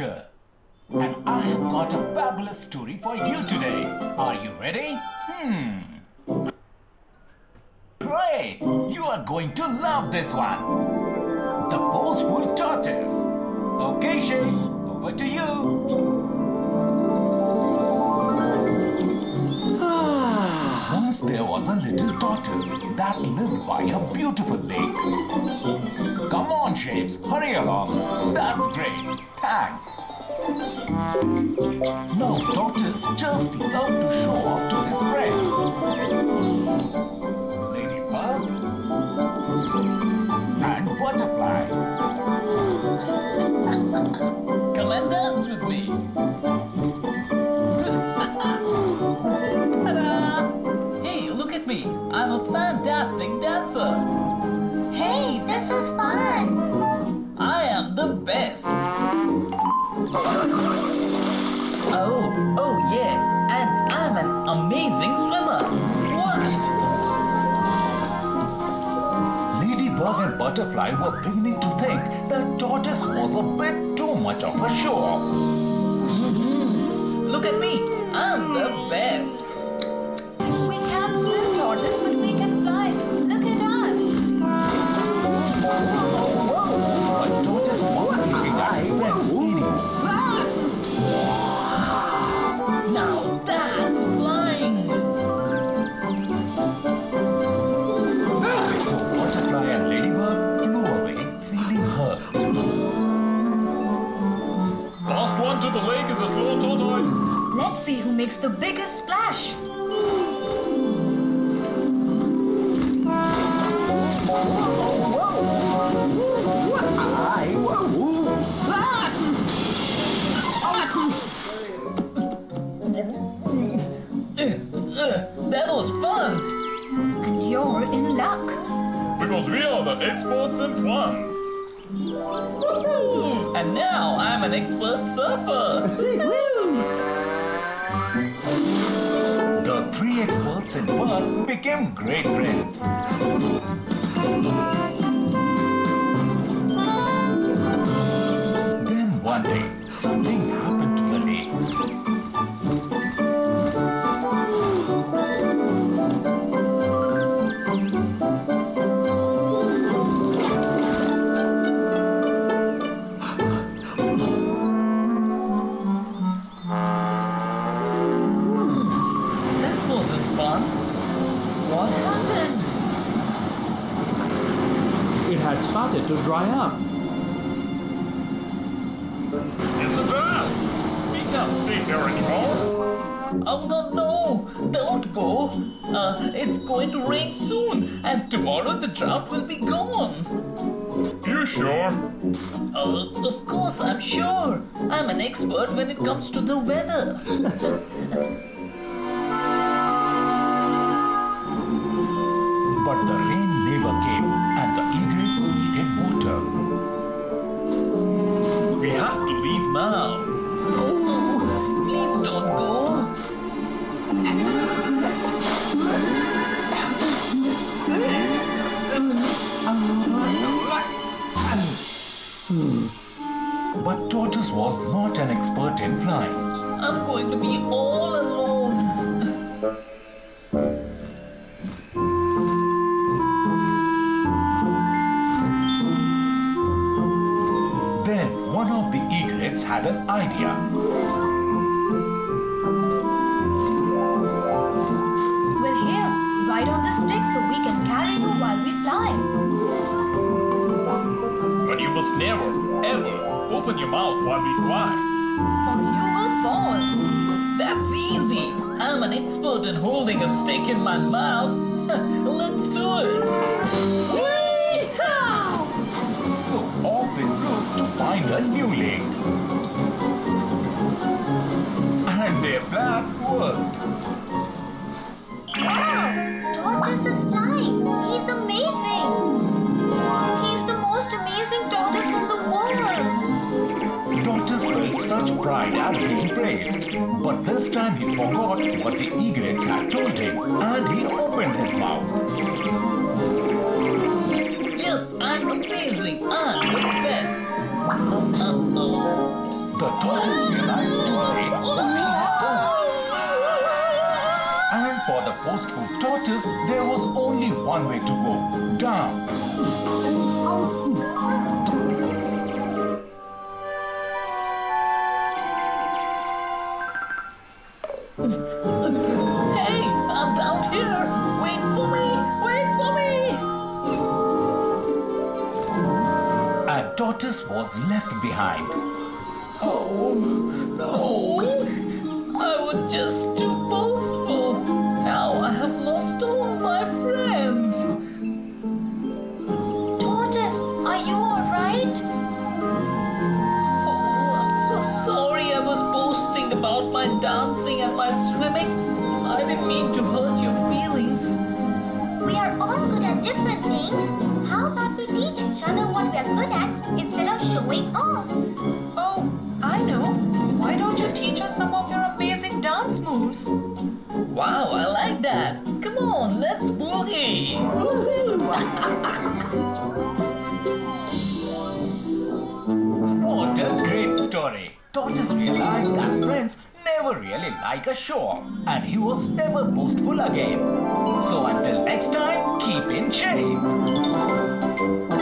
And I have got a fabulous story for you today. Are you ready? Hmm. Great! You are going to love this one. The Boastful Tortoise. Okay, Shapes, over to you. There was a little tortoise that lived by a beautiful lake. Come on, Shapes, hurry along. That's great. Thanks. Now, tortoise just love to show off to his friends. Ladybug and butterfly. I'm a fantastic dancer. Hey, this is fun. I am the best. Oh, oh yes. And I'm an amazing swimmer. What? Ladybug and Butterfly were beginning to think that Tortoise was a bit too much of a show-off. Mm-hmm. Look at me. I'm the best. We can't swim, tortoise, but we can fly. Look at us. But Tortoise wasn't looking at his friends anymore. Now that's flying. So Butterfly and Ladybug flew away feeling hurt. Last one to the lake is a slow tortoise. Let's see who makes the biggest splash. Because we are the experts in fun. Woohoo! And now I'm an expert surfer. The three experts in fun became great friends. Wasn't. What happened? It had started to dry up. It's a drought. We can't stay here anymore. Oh no no! Don't go! Uh, it's going to rain soon, and tomorrow the drought will be gone. You sure? Uh, of course, I'm sure. I'm an expert when it comes to the weather. expert in flying. I'm going to be all alone. Then one of the egrets had an idea. Well, here, ride on the stick so we can carry you while we fly. But you must never, ever open your mouth while we fly. For you will fall. That's easy. I'm an expert in holding a stick in my mouth. Let's do it. Wee-haw! So all the road to find a new lake. And their plan worked. Such pride at being praised. But this time he forgot what the egrets had told him and he opened his mouth. Yes, I'm amazing. I'm the best. The tortoise realized too late what he had done. And for the boastful tortoise, there was only one way to go down. Tortoise was left behind. Oh, no. I was just too boastful. Now I have lost all my friends. Tortoise, are you alright? Oh, I'm so sorry I was boasting about my dancing and my swimming. I didn't mean to hurt your feelings. We are all good at different things. How about we teach each other what we are good at instead of showing off? Oh, I know. Why don't you teach us some of your amazing dance moves? Wow, I like that. Come on, let's boogie. Oh, what a great story! Tortoise realized that friends never really like a show and he was never boastful again. So until next time, keep in shape.